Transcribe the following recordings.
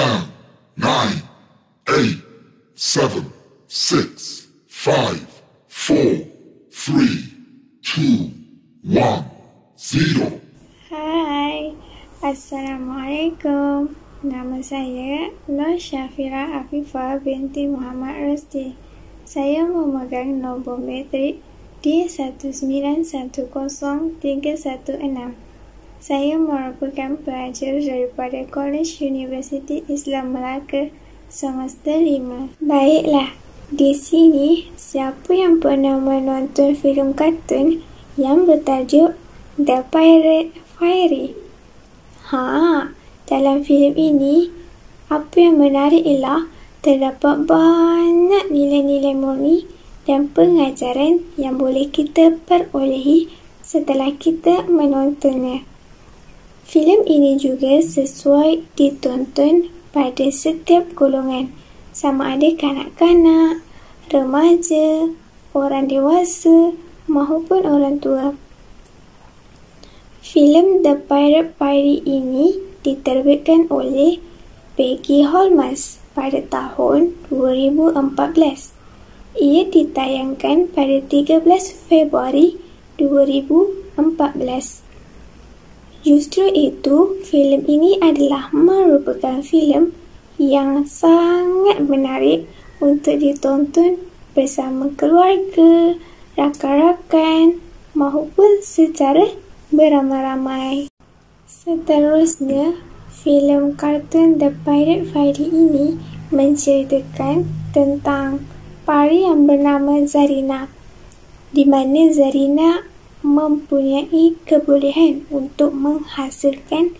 10, 9, 8, 7, 6, 5, 4, 3, 2, 1, 0. Hai, Assalamualaikum. Nama saya Nur Syafira Afifah binti Muhammad Rasti. Saya memegang nombor metrik D1910316. Saya merupakan pelajar daripada College University Islam Melaka semester 5. Baiklah, di sini siapa yang pernah menonton filem kartun yang bertajuk The Pirate Fairy? Ha, dalam filem ini, apa yang menarik ialah terdapat banyak nilai-nilai murni dan pengajaran yang boleh kita perolehi setelah kita menontonnya. Filem ini juga sesuai ditonton pada setiap golongan, sama ada kanak-kanak, remaja, orang dewasa maupun orang tua. Filem The Pirate Fairy ini diterbitkan oleh Peggy Holmes pada tahun 2014. Ia ditayangkan pada 13 Februari 2014. Justru itu, filem ini adalah merupakan filem yang sangat menarik untuk ditonton bersama keluarga, rakan-rakan maupun secara beramai-ramai. Seterusnya, filem kartun The Pirate Fairy ini menceritakan tentang pari yang bernama Zarina, di mana Zarina mempunyai kebolehan untuk menghasilkan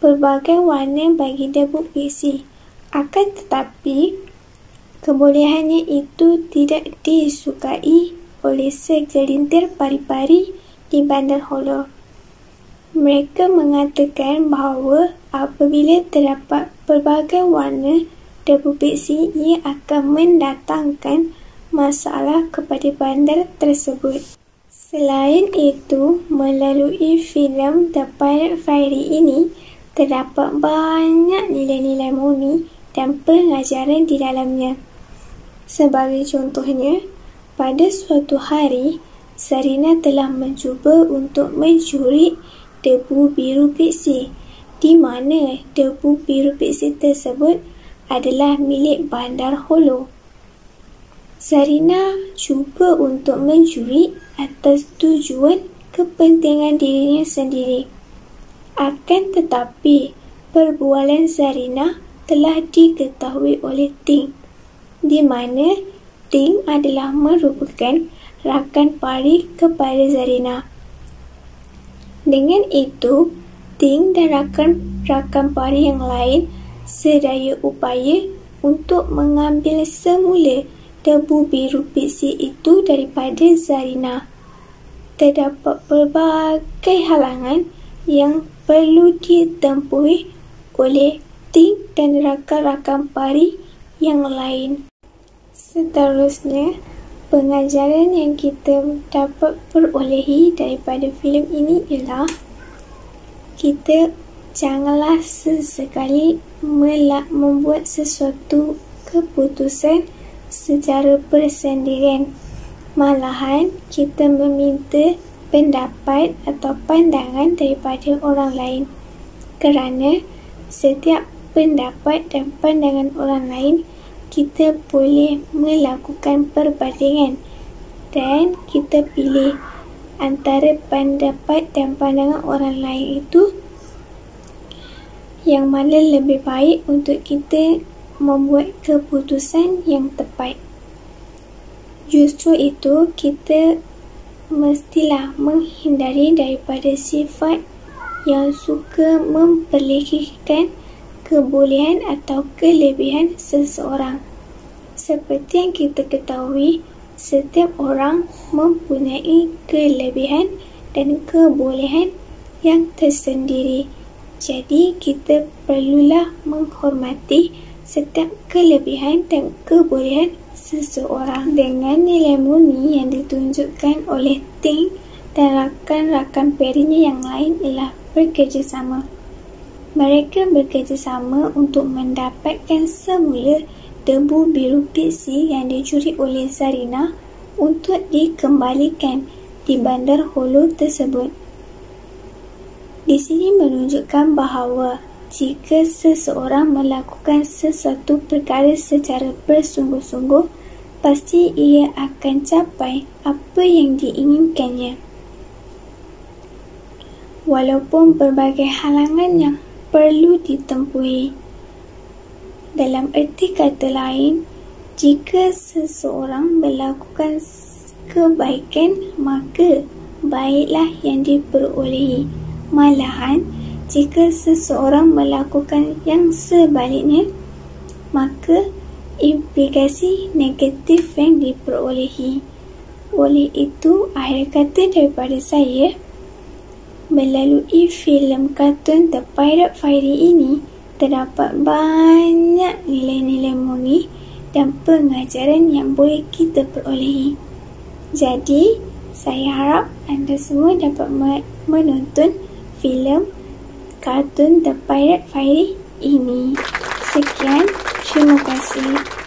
pelbagai warna bagi debu pixie. Akan tetapi, kebolehannya itu tidak disukai oleh segelintir pari-pari di Bandar Holo. Mereka mengatakan bahawa apabila terdapat pelbagai warna debu pixie, ia akan mendatangkan masalah kepada bandar tersebut. Selain itu, melalui filem The Pirate Fairy ini, terdapat banyak nilai-nilai murni dan pengajaran di dalamnya. Sebagai contohnya, pada suatu hari, Sarina telah mencuba untuk mencuri debu biru pixie di mana debu biru pixie tersebut adalah milik bandar holo. Sarina cuba untuk mencuri atas tujuan kepentingan dirinya sendiri. Akan tetapi, perbualan Sarina telah diketahui oleh Ting, di mana Ting adalah merupakan rakan pari kepada Zarina. Dengan itu, Ting dan rakan-rakan pari yang lain sedaya upaya untuk mengambil semula debu biru pixie itu daripada Zarina. Terdapat pelbagai halangan yang perlu ditempuhi oleh Ting dan rakan-rakan pari yang lain. Seterusnya, pengajaran yang kita dapat perolehi daripada filem ini ialah kita janganlah sesekali melak membuat sesuatu keputusan secara bersendirian. Malahan, kita meminta pendapat atau pandangan daripada orang lain. Kerana setiap pendapat dan pandangan orang lain kita boleh melakukan perbandingan dan kita pilih antara pendapat dan pandangan orang lain itu yang mana lebih baik untuk kita membuat keputusan yang tepat. Justru itu, kita mestilah menghindari daripada sifat yang suka memperlekehkan kebolehan atau kelebihan seseorang. Seperti yang kita ketahui, setiap orang mempunyai kelebihan dan kebolehan yang tersendiri. Jadi, kita perlulah menghormati setiap kelebihan dan kebolehan seseorang dengan nilai murni yang ditunjukkan oleh Ting dan rakan-rakan perinya yang lain ialah bekerjasama Mereka bekerjasama untuk mendapatkan semula debu biru pixie yang dicuri oleh Zarina untuk dikembalikan di bandar holo tersebut. Di sini menunjukkan bahawa jika seseorang melakukan sesuatu perkara secara bersungguh-sungguh, pasti ia akan capai apa yang diinginkannya. Walaupun berbagai halangan yang perlu ditempuhi. Dalam erti kata lain, jika seseorang melakukan kebaikan, maka baiklah yang diperolehi. Malahan, jika seseorang melakukan yang sebaliknya, maka implikasi negatif yang diperolehi. Oleh itu, akhir kata daripada saya, melalui filem kartun The Pirate Fairy ini, terdapat banyak nilai-nilai murni dan pengajaran yang boleh kita perolehi. Jadi, saya harap anda semua dapat menonton filem kartun The Pirate Fairy ini. Sekian, terima kasih.